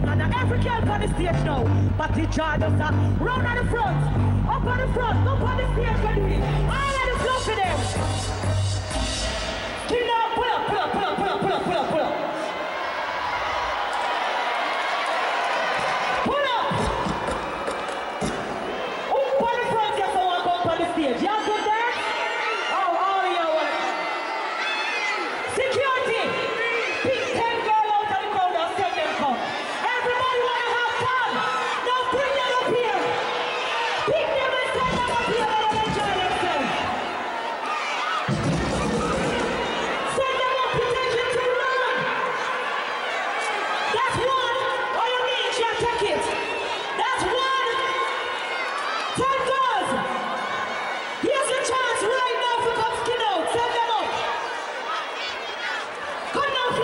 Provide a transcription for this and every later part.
down and every girl on the stage now. But the jaw just a round at the front, up on the front, up on the stage ready. All of the flow for them.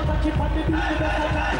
Attack, you put the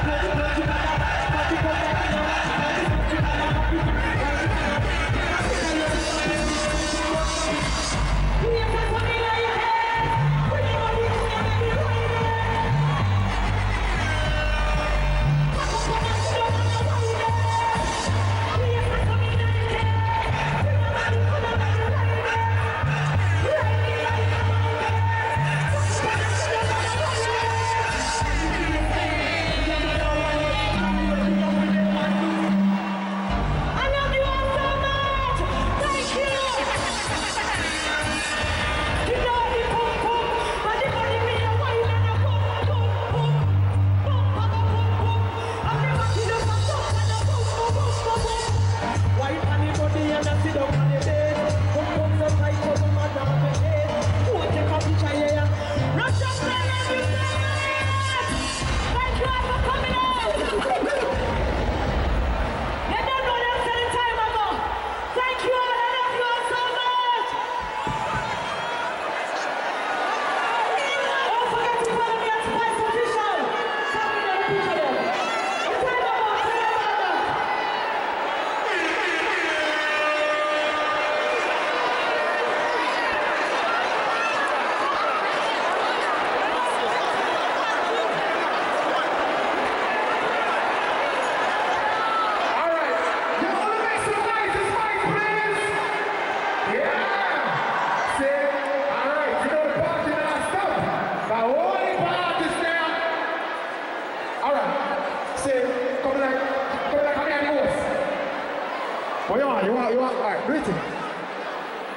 我要啊，要啊，要啊。哎，追紧，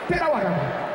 别打我呀。